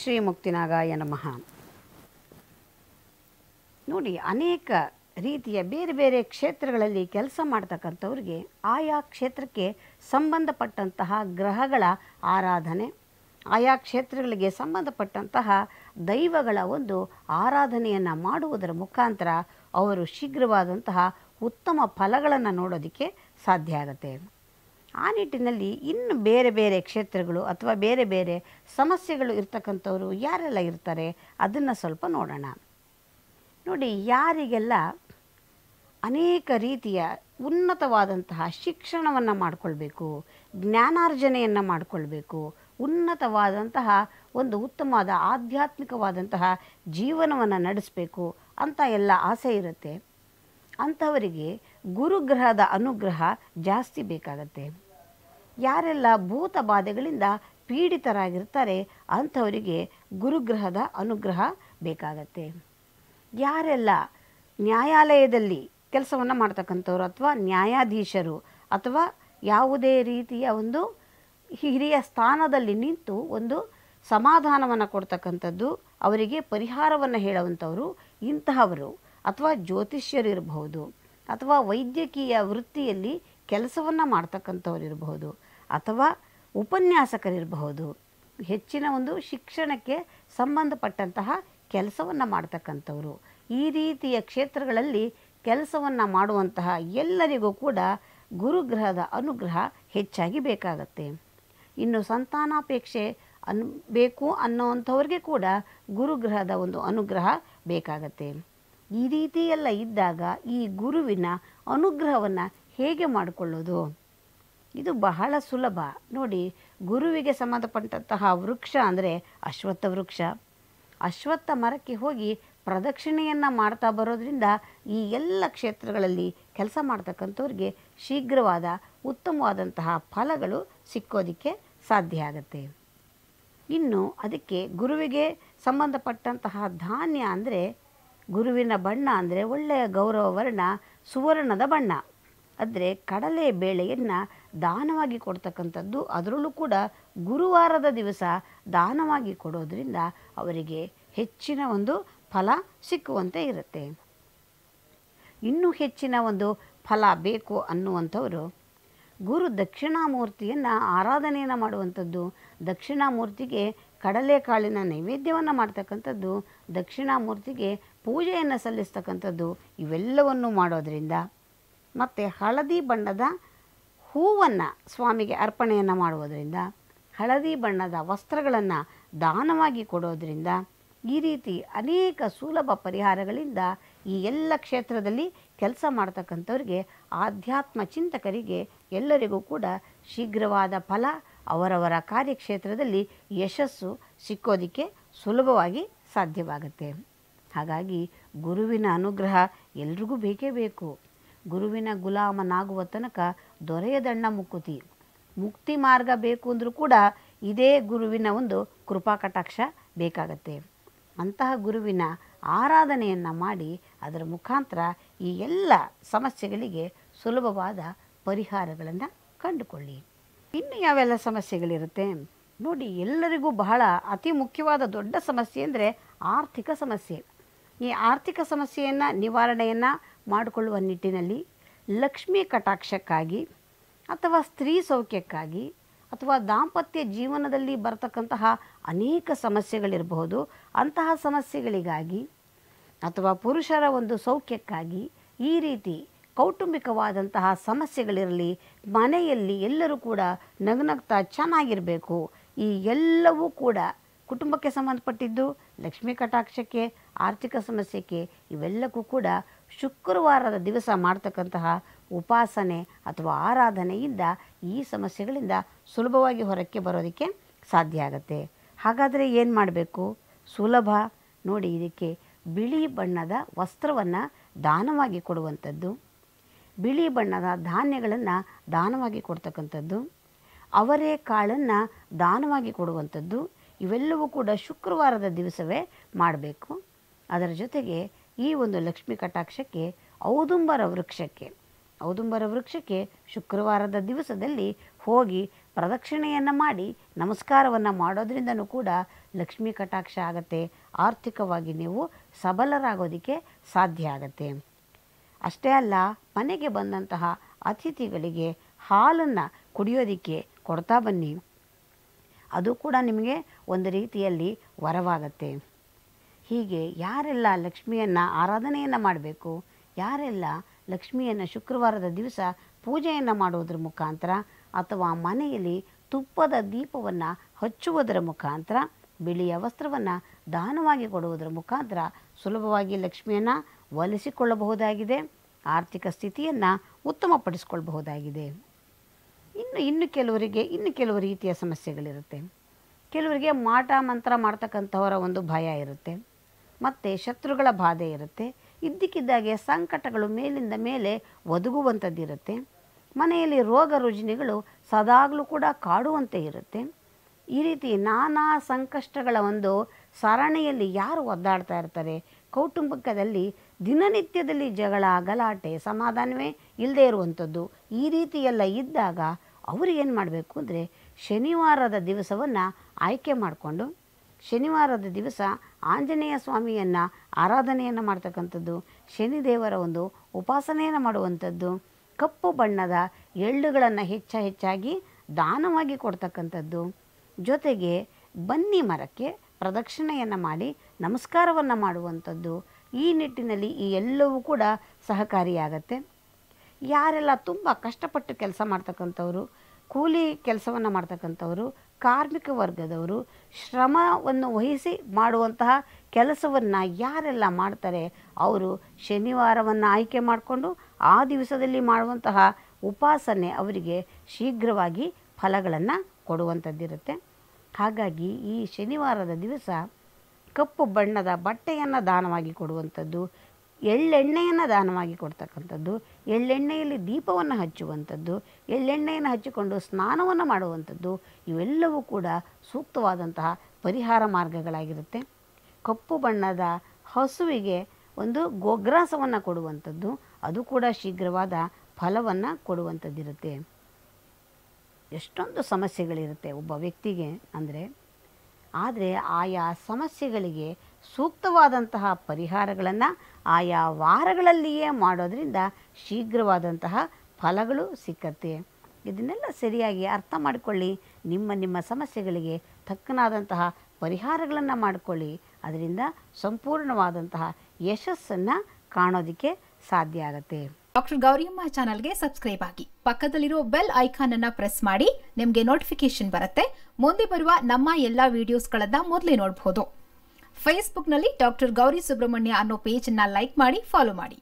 ಶ್ರೀ ಮುಕ್ತಿನಾಗಾಯ ನಮಃ ನೋಡಿ, ಅನೇಕ ರೀತಿಯ ಬೇರೆ ಬೇರೆ ಕ್ಷೇತ್ರಗಳಲ್ಲಿ ಕೆಲಸ ಮಾಡ್ತಕ್ಕಂಥವ್ರಿಗೆ ಆಯಾ ಕ್ಷೇತ್ರಕ್ಕೆ ಸಂಬಂಧಪಟ್ಟಂತಹ ಗ್ರಹಗಳ ಆರಾಧನೆ, ಆಯಾ ಕ್ಷೇತ್ರಗಳಿಗೆ ಸಂಬಂಧಪಟ್ಟಂತಹ ದೈವಗಳ ಒಂದು ಆರಾಧನೆಯನ್ನು ಮಾಡುವುದರ ಮುಖಾಂತರ ಅವರು ಶೀಘ್ರವಾದಂತಹ ಉತ್ತಮ ಫಲಗಳನ್ನು ನೋಡೋದಕ್ಕೆ ಸಾಧ್ಯ ಆಗುತ್ತೆ. ಆ ನಿಟ್ಟಿನಲ್ಲಿ ಇನ್ನು ಬೇರೆ ಬೇರೆ ಕ್ಷೇತ್ರಗಳು ಅಥವಾ ಬೇರೆ ಬೇರೆ ಸಮಸ್ಯೆಗಳು ಇರ್ತಕ್ಕಂಥವ್ರು ಯಾರೆಲ್ಲ ಇರ್ತಾರೆ ಅದನ್ನು ಸ್ವಲ್ಪ ನೋಡೋಣ. ನೋಡಿ, ಯಾರಿಗೆಲ್ಲ ಅನೇಕ ರೀತಿಯ ಉನ್ನತವಾದಂತಹ ಶಿಕ್ಷಣವನ್ನು ಮಾಡಿಕೊಳ್ಬೇಕು, ಜ್ಞಾನಾರ್ಜನೆಯನ್ನು ಮಾಡಿಕೊಳ್ಬೇಕು, ಉನ್ನತವಾದಂತಹ ಒಂದು ಉತ್ತಮವಾದ ಆಧ್ಯಾತ್ಮಿಕವಾದಂತಹ ಜೀವನವನ್ನು ನಡೆಸಬೇಕು ಅಂತ ಎಲ್ಲ ಆಸೆ ಇರುತ್ತೆ. ಅಂಥವರಿಗೆ ಗುರುಗ್ರಹದ ಅನುಗ್ರಹ ಜಾಸ್ತಿ ಬೇಕಾಗತ್ತೆ. ಯಾರೆಲ್ಲ ಭೂತ ಬಾಧೆಗಳಿಂದ ಪೀಡಿತರಾಗಿರ್ತಾರೆ ಅಂಥವರಿಗೆ ಗುರುಗ್ರಹದ ಅನುಗ್ರಹ ಬೇಕಾಗತ್ತೆ. ಯಾರೆಲ್ಲ ನ್ಯಾಯಾಲಯದಲ್ಲಿ ಕೆಲಸವನ್ನು ಮಾಡ್ತಕ್ಕಂಥವ್ರು ಅಥವಾ ನ್ಯಾಯಾಧೀಶರು ಅಥವಾ ಯಾವುದೇ ರೀತಿಯ ಒಂದು ಹಿರಿಯ ಸ್ಥಾನದಲ್ಲಿ ನಿಂತು ಒಂದು ಸಮಾಧಾನವನ್ನು ಕೊಡ್ತಕ್ಕಂಥದ್ದು ಅವರಿಗೆ ಪರಿಹಾರವನ್ನು ಹೇಳುವಂಥವರು ಇಂತಹವರು ಅಥವಾ ಜ್ಯೋತಿಷ್ಯರು ಇರಬಹುದು ಅಥವಾ ವೈದ್ಯಕೀಯ ವೃತ್ತಿಯಲ್ಲಿ ಕೆಲಸವನ್ನು ಮಾಡ್ತಕ್ಕಂಥವ್ರು ಇರಬಹುದು ಅಥವಾ ಉಪನ್ಯಾಸಕರಿರಬಹುದು. ಹೆಚ್ಚಿನ ಒಂದು ಶಿಕ್ಷಣಕ್ಕೆ ಸಂಬಂಧಪಟ್ಟಂತಹ ಕೆಲಸವನ್ನು ಮಾಡ್ತಕ್ಕಂಥವರು. ಈ ರೀತಿಯ ಕ್ಷೇತ್ರಗಳಲ್ಲಿ ಕೆಲಸವನ್ನು ಮಾಡುವಂತಹ ಎಲ್ಲರಿಗೂ ಕೂಡ ಗುರುಗ್ರಹದ ಅನುಗ್ರಹ ಹೆಚ್ಚಾಗಿ ಬೇಕಾಗತ್ತೆ. ಇನ್ನು ಸಂತಾನಾಪೇಕ್ಷೆ ಅನ್, ಬೇಕು ಅನ್ನೋವಂಥವ್ರಿಗೆ ಕೂಡ ಗುರುಗ್ರಹದ ಒಂದು ಅನುಗ್ರಹ ಬೇಕಾಗತ್ತೆ. ಈ ರೀತಿಯೆಲ್ಲ ಇದ್ದಾಗ ಈ ಗುರುವಿನ ಅನುಗ್ರಹವನ್ನು ಹೇಗೆ ಮಾಡಿಕೊಳ್ಳೋದು ಇದು ಬಹಳ ಸುಲಭ. ನೋಡಿ, ಗುರುವಿಗೆ ಸಂಬಂಧಪಟ್ಟಂತಹ ವೃಕ್ಷ ಅಂದರೆ ಅಶ್ವತ್ಥ ವೃಕ್ಷ. ಅಶ್ವತ್ಥ ಮರಕ್ಕೆ ಹೋಗಿ ಪ್ರದಕ್ಷಿಣೆಯನ್ನು ಮಾಡ್ತಾ ಬರೋದ್ರಿಂದ ಈ ಎಲ್ಲ ಕ್ಷೇತ್ರಗಳಲ್ಲಿ ಕೆಲಸ ಮಾಡ್ತಕ್ಕಂಥವ್ರಿಗೆ ಶೀಘ್ರವಾದ ಉತ್ತಮವಾದಂತಹ ಫಲಗಳು ಸಿಕ್ಕೋದಕ್ಕೆ ಸಾಧ್ಯ ಆಗುತ್ತೆ. ಇನ್ನು ಅದಕ್ಕೆ ಗುರುವಿಗೆ ಸಂಬಂಧಪಟ್ಟಂತಹ ಧಾನ್ಯ ಅಂದರೆ ಗುರುವಿನ ಬಣ್ಣ ಅಂದರೆ ಒಳ್ಳೆಯ ಗೌರವ ವರ್ಣ, ಸುವರ್ಣದ ಬಣ್ಣ. ಅಂದರೆ ಕಡಲೆ ಬೇಳೆಯನ್ನು ದಾನವಾಗಿ ಕೊಡ್ತಕ್ಕಂಥದ್ದು ಅದರಲ್ಲೂ ಕೂಡ ಗುರುವಾರದ ದಿವಸ ದಾನವಾಗಿ ಕೊಡೋದರಿಂದ ಅವರಿಗೆ ಹೆಚ್ಚಿನ ಒಂದು ಫಲ ಸಿಕ್ಕುವಂತೆ ಇರುತ್ತೆ. ಇನ್ನೂ ಹೆಚ್ಚಿನ ಒಂದು ಫಲ ಬೇಕು ಅನ್ನುವಂಥವರು ಗುರು ದಕ್ಷಿಣಾಮೂರ್ತಿಯನ್ನು ಆರಾಧನೆಯನ್ನು ಮಾಡುವಂಥದ್ದು, ದಕ್ಷಿಣಾಮೂರ್ತಿಗೆ ಕಡಲೆಕಾಳಿನ ನೈವೇದ್ಯವನ್ನು ಮಾಡ್ತಕ್ಕಂಥದ್ದು, ದಕ್ಷಿಣಾಮೂರ್ತಿಗೆ ಪೂಜೆಯನ್ನು ಸಲ್ಲಿಸ್ತಕ್ಕಂಥದ್ದು ಇವೆಲ್ಲವನ್ನು ಮಾಡೋದರಿಂದ ಮತ್ತು ಹಳದಿ ಬಣ್ಣದ ಹೂವನ್ನು ಸ್ವಾಮಿಗೆ ಅರ್ಪಣೆಯನ್ನು ಮಾಡುವುದರಿಂದ, ಹಳದಿ ಬಣ್ಣದ ವಸ್ತ್ರಗಳನ್ನು ದಾನವಾಗಿ ಕೊಡೋದರಿಂದ ಈ ರೀತಿ ಅನೇಕ ಸುಲಭ ಪರಿಹಾರಗಳಿಂದ ಈ ಎಲ್ಲ ಕ್ಷೇತ್ರದಲ್ಲಿ ಕೆಲಸ ಮಾಡ್ತಕ್ಕಂಥವ್ರಿಗೆ, ಆಧ್ಯಾತ್ಮ ಚಿಂತಕರಿಗೆ ಎಲ್ಲರಿಗೂ ಕೂಡ ಶೀಘ್ರವಾದ ಫಲ ಅವರವರ ಕಾರ್ಯಕ್ಷೇತ್ರದಲ್ಲಿ ಯಶಸ್ಸು ಸಿಕ್ಕೋದಕ್ಕೆ ಸುಲಭವಾಗಿ ಸಾಧ್ಯವಾಗುತ್ತೆ. ಹಾಗಾಗಿ ಗುರುವಿನ ಅನುಗ್ರಹ ಎಲ್ರಿಗೂ ಬೇಕೇ ಬೇಕು. ಗುರುವಿನ ಗುಲಾಮನಾಗುವ ತನಕ ದೊರೆಯದಣ್ಣ ಮುಕ್ಕುತಿ. ಮುಕ್ತಿ ಮಾರ್ಗ ಬೇಕು ಅಂದರೂ ಕೂಡ ಇದೇ ಗುರುವಿನ ಒಂದು ಕೃಪಾ ಕಟಾಕ್ಷ ಬೇಕಾಗತ್ತೆ. ಅಂತಹ ಗುರುವಿನ ಆರಾಧನೆಯನ್ನು ಮಾಡಿ ಅದರ ಮುಖಾಂತರ ಈ ಎಲ್ಲ ಸಮಸ್ಯೆಗಳಿಗೆ ಸುಲಭವಾದ ಪರಿಹಾರಗಳನ್ನು ಕಂಡುಕೊಳ್ಳಿ. ಇನ್ನು ಯಾವೆಲ್ಲ ಸಮಸ್ಯೆಗಳಿರುತ್ತೆ? ನೋಡಿ, ಎಲ್ಲರಿಗೂ ಬಹಳ ಅತಿ ಮುಖ್ಯವಾದ ದೊಡ್ಡ ಸಮಸ್ಯೆ ಅಂದರೆ ಆರ್ಥಿಕ ಸಮಸ್ಯೆ. ಈ ಆರ್ಥಿಕ ಸಮಸ್ಯೆಯನ್ನು ನಿವಾರಣೆಯನ್ನು ಮಾಡಿಕೊಳ್ಳುವ ನಿಟ್ಟಿನಲ್ಲಿ ಲಕ್ಷ್ಮೀ ಕಟಾಕ್ಷಕ್ಕಾಗಿ ಅಥವಾ ಸ್ತ್ರೀ ಸೌಖ್ಯಕ್ಕಾಗಿ ಅಥವಾ ದಾಂಪತ್ಯ ಜೀವನದಲ್ಲಿ ಬರತಕ್ಕಂತಹ ಅನೇಕ ಸಮಸ್ಯೆಗಳಿರಬಹುದು. ಅಂತಹ ಸಮಸ್ಯೆಗಳಿಗಾಗಿ ಅಥವಾ ಪುರುಷರ ಒಂದು ಸೌಖ್ಯಕ್ಕಾಗಿ ಈ ರೀತಿ ಕೌಟುಂಬಿಕವಾದಂತಹ ಸಮಸ್ಯೆಗಳಿರಲಿ, ಮನೆಯಲ್ಲಿ ಎಲ್ಲರೂ ಕೂಡ ನಗ್ನಗ್ತಾ ಚೆನ್ನಾಗಿರಬೇಕು. ಈ ಎಲ್ಲವೂ ಕೂಡ ಕುಟುಂಬಕ್ಕೆ ಸಂಬಂಧಪಟ್ಟಿದ್ದು, ಲಕ್ಷ್ಮೀ ಕಟಾಕ್ಷಕ್ಕೆ, ಆರ್ಥಿಕ ಸಮಸ್ಯೆಗೆ ಇವೆಲ್ಲಕ್ಕೂ ಕೂಡ ಶುಕ್ರವಾರದ ದಿವಸ ಮಾಡ್ತಕ್ಕಂತಹ ಉಪಾಸನೆ ಅಥವಾ ಆರಾಧನೆಯಿಂದ ಈ ಸಮಸ್ಯೆಗಳಿಂದ ಸುಲಭವಾಗಿ ಹೊರಕ್ಕೆ ಬರೋದಕ್ಕೆ ಸಾಧ್ಯ ಆಗುತ್ತೆ. ಹಾಗಾದರೆ ಏನು ಮಾಡಬೇಕು? ಸುಲಭ? ನೋಡಿ ಇದಕ್ಕೆ ಬಿಳಿ ಬಣ್ಣದ ವಸ್ತ್ರವನ್ನು ದಾನವಾಗಿ ಕೊಡುವಂಥದ್ದು, ಬಿಳಿ ಬಣ್ಣದ ಧಾನ್ಯಗಳನ್ನು ದಾನವಾಗಿ ಕೊಡ್ತಕ್ಕಂಥದ್ದು, ಅವರೇ ಕಾಳನ್ನು ದಾನವಾಗಿ ಕೊಡುವಂಥದ್ದು, ಇವೆಲ್ಲವೂ ಕೂಡ ಶುಕ್ರವಾರದ ದಿವಸವೇ ಮಾಡಬೇಕು. ಅದರ ಜೊತೆಗೆ ಈ ಒಂದು ಲಕ್ಷ್ಮೀ ಕಟಾಕ್ಷಕ್ಕೆ ಔದುಂಬರ ವೃಕ್ಷಕ್ಕೆ. ಔದುಂಬರ ವೃಕ್ಷಕ್ಕೆ ಶುಕ್ರವಾರದ ದಿವಸದಲ್ಲಿ ಹೋಗಿ ಪ್ರದಕ್ಷಿಣೆಯನ್ನು ಮಾಡಿ, ನಮಸ್ಕಾರವನ್ನು ಮಾಡೋದ್ರಿಂದನೂ ಕೂಡ ಲಕ್ಷ್ಮೀ ಕಟಾಕ್ಷ ಆಗತ್ತೆ. ಆರ್ಥಿಕವಾಗಿ ನೀವು ಸಬಲರಾಗೋದಕ್ಕೆ ಸಾಧ್ಯ ಆಗತ್ತೆ. ಅಷ್ಟೇ ಅಲ್ಲ, ಮನೆಗೆ ಬಂದಂತಹ ಅತಿಥಿಗಳಿಗೆ ಹಾಲನ್ನು ಕುಡಿಯೋದಕ್ಕೆ ಕೊಡ್ತಾ ಬನ್ನಿ. ಅದು ಕೂಡ ನಿಮಗೆ ಒಂದು ರೀತಿಯಲ್ಲಿ ವರವಾಗತ್ತೆ. ಹೀಗೆ ಯಾರೆಲ್ಲ ಲಕ್ಷ್ಮಿಯನ್ನು ಆರಾಧನೆಯನ್ನು ಮಾಡಬೇಕು, ಯಾರೆಲ್ಲ ಲಕ್ಷ್ಮಿಯನ್ನು ಶುಕ್ರವಾರದ ದಿವಸ ಪೂಜೆಯನ್ನು ಮಾಡುವುದರ ಮುಖಾಂತರ ಅಥವಾ ಮನೆಯಲ್ಲಿ ತುಪ್ಪದ ದೀಪವನ್ನು ಹಚ್ಚುವುದರ ಮುಖಾಂತರ, ಬಿಳಿಯ ವಸ್ತ್ರವನ್ನು ದಾನವಾಗಿ ಕೊಡುವುದರ ಮುಖಾಂತರ ಸುಲಭವಾಗಿ ಲಕ್ಷ್ಮಿಯನ್ನು ಒಲಿಸಿಕೊಳ್ಳಬಹುದಾಗಿದೆ, ಆರ್ಥಿಕ ಸ್ಥಿತಿಯನ್ನು ಉತ್ತಮಪಡಿಸಿಕೊಳ್ಳಬಹುದಾಗಿದೆ. ಇನ್ನು ಇನ್ನು ಕೆಲವರಿಗೆ, ಇನ್ನು ಕೆಲವು ರೀತಿಯ ಸಮಸ್ಯೆಗಳಿರುತ್ತೆ. ಕೆಲವರಿಗೆ ಮಾಟ, ಮಂತ್ರ ಮಾಡ್ತಕ್ಕಂಥವರ ಒಂದು ಭಯ ಇರುತ್ತೆ. ಮತ್ತು ಶತ್ರುಗಳ ಬಾಧೆ ಇರುತ್ತೆ. ಇದ್ದಕ್ಕಿದ್ದಾಗೆ ಸಂಕಟಗಳು ಮೇಲಿಂದ ಮೇಲೆ ಒದಗುವಂಥದ್ದಿರುತ್ತೆ. ಮನೆಯಲ್ಲಿ ರೋಗ ರುಜಿನಿಗಳು ಸದಾಗಲೂ ಕೂಡ ಕಾಡುವಂತೆ ಇರುತ್ತೆ. ಈ ರೀತಿ ನಾನಾ ಸಂಕಷ್ಟಗಳ ಒಂದು ಸರಣಿಯಲ್ಲಿ ಯಾರು ಒದ್ದಾಡ್ತಾ ಇರ್ತಾರೆ? ಕೌಟುಂಬಿಕದಲ್ಲಿ ದಿನನಿತ್ಯದಲ್ಲಿ ಜಗಳ, ಗಲಾಟೆ ಸಮಾಧಾನವೇ ಇಲ್ಲದೇ ಇರುವಂಥದ್ದು. ಈ ರೀತಿಯೆಲ್ಲ ಇದ್ದಾಗ ಅವರು ಏನು ಮಾಡಬೇಕು ಅಂದರೆ ಶನಿವಾರದ ದಿವಸವನ್ನು ಆಯ್ಕೆ ಮಾಡಿಕೊಂಡು, ಶನಿವಾರದ ದಿವಸ ಆಂಜನೇಯ ಸ್ವಾಮಿಯನ್ನು ಆರಾಧನೆಯನ್ನು ಮಾಡ್ತಕ್ಕಂಥದ್ದು, ಶನಿದೇವರ ಒಂದು ಉಪಾಸನೆಯನ್ನು ಮಾಡುವಂಥದ್ದು, ಕಪ್ಪು ಬಣ್ಣದ ಎಳ್ಳುಗಳನ್ನು ಹೆಚ್ಚ ಹೆಚ್ಚಾಗಿ ದಾನವಾಗಿ ಕೊಡ್ತಕ್ಕಂಥದ್ದು. ಜೊತೆಗೆ ಬನ್ನಿ ಮರಕ್ಕೆ ಪ್ರದಕ್ಷಿಣೆಯನ್ನು ಮಾಡಿ ನಮಸ್ಕಾರವನ್ನು ಮಾಡುವಂಥದ್ದು. ಈ ನಿಟ್ಟಿನಲ್ಲಿ ಈ ಎಲ್ಲವೂ ಕೂಡ ಸಹಕಾರಿಯಾಗತ್ತೆ. ಯಾರೆಲ್ಲ ತುಂಬ ಕಷ್ಟಪಟ್ಟು ಕೆಲಸ ಮಾಡ್ತಕ್ಕಂಥವ್ರು, ಕೂಲಿ ಕೆಲಸವನ್ನು ಮಾಡ್ತಕ್ಕಂಥವ್ರು ಕಾರ್ಮಿಕ ವರ್ಗದವರು ಶ್ರಮವನ್ನು ವಹಿಸಿ ಮಾಡುವಂತಹ ಕೆಲಸವನ್ನು ಯಾರೆಲ್ಲ ಮಾಡ್ತಾರೆ, ಅವರು ಶನಿವಾರವನ್ನು ಆಯ್ಕೆ ಮಾಡಿಕೊಂಡು ಆ ದಿವಸದಲ್ಲಿ ಮಾಡುವಂತಹ ಉಪಾಸನೆ ಅವರಿಗೆ ಶೀಘ್ರವಾಗಿ ಫಲಗಳನ್ನು ಕೊಡುವಂಥದ್ದಿರುತ್ತೆ. ಹಾಗಾಗಿ ಈ ಶನಿವಾರದ ದಿವಸ ಕಪ್ಪು ಬಣ್ಣದ ಬಟ್ಟೆಯನ್ನು ದಾನವಾಗಿ ಕೊಡುವಂಥದ್ದು ಎಳ್ಳೆಣ್ಣೆಯನ್ನು ದಾನವಾಗಿ ಕೊಡ್ತಕ್ಕಂಥದ್ದು, ಎಳ್ಳೆಣ್ಣೆಯಲ್ಲಿ ದೀಪವನ್ನು ಹಚ್ಚುವಂಥದ್ದು, ಎಳ್ಳೆಣ್ಣೆಯನ್ನು ಹಚ್ಚಿಕೊಂಡು ಸ್ನಾನವನ್ನು ಮಾಡುವಂಥದ್ದು, ಇವೆಲ್ಲವೂ ಕೂಡ ಸೂಕ್ತವಾದಂತಹ ಪರಿಹಾರ ಮಾರ್ಗಗಳಾಗಿರುತ್ತೆ. ಕಪ್ಪು ಬಣ್ಣದ ಹಸುವಿಗೆ ಒಂದು ಗೋಗ್ರಾಸವನ್ನು ಕೊಡುವಂಥದ್ದು, ಅದು ಕೂಡ ಶೀಘ್ರವಾದ ಫಲವನ್ನು ಕೊಡುವಂಥದ್ದಿರುತ್ತೆ. ಎಷ್ಟೊಂದು ಸಮಸ್ಯೆಗಳಿರುತ್ತೆ ಒಬ್ಬ ವ್ಯಕ್ತಿಗೆ ಅಂದರೆ, ಆದರೆ ಆಯಾ ಸಮಸ್ಯೆಗಳಿಗೆ ಸೂಕ್ತವಾದಂತಹ ಪರಿಹಾರಗಳನ್ನು ಆಯಾ ವಾರಗಳಲ್ಲಿಯೇ ಮಾಡೋದರಿಂದ ಶೀಘ್ರವಾದಂತಹ ಫಲಗಳು ಸಿಕ್ಕತ್ತೆ. ಇದನ್ನೆಲ್ಲ ಸರಿಯಾಗಿ ಅರ್ಥ ಮಾಡಿಕೊಳ್ಳಿ. ನಿಮ್ಮ ನಿಮ್ಮ ಸಮಸ್ಯೆಗಳಿಗೆ ತಕ್ಕನಾದಂತಹ ಪರಿಹಾರಗಳನ್ನು ಮಾಡಿಕೊಳ್ಳಿ. ಅದರಿಂದ ಸಂಪೂರ್ಣವಾದಂತಹ ಯಶಸ್ಸನ್ನು ಕಾಣೋದಕ್ಕೆ ಸಾಧ್ಯ ಆಗುತ್ತೆ. ಡಾಕ್ಟರ್ ಗೌರಿಯಮ್ಮ ಚಾನಲ್ಗೆ ಸಬ್ಸ್ಕ್ರೈಬ್ ಆಗಿ ಪಕ್ಕದಲ್ಲಿರೋ ಬೆಲ್ ಐಕಾನ್ ಅನ್ನ ಪ್ರೆಸ್ ಮಾಡಿ. ನಿಮಗೆ ನೋಟಿಫಿಕೇಶನ್ ಬರುತ್ತೆ. ಮುಂದೆ ಬರುವ ನಮ್ಮ ಎಲ್ಲಾ ವಿಡಿಯೋಸ್ಗಳನ್ನ ಮೊದಲೇ ನೋಡಬಹುದು ಫೇಸ್ಬುಕ್ನಲ್ಲಿ ಡಾಕ್ಟರ್ ಗೌರಿ ಸುಬ್ರಹ್ಮಣ್ಯ ಅನ್ನೋ ಪೇಜ್ ಲೈಕ್ ಮಾಡಿ ಫಾಲೋ ಮಾಡಿ.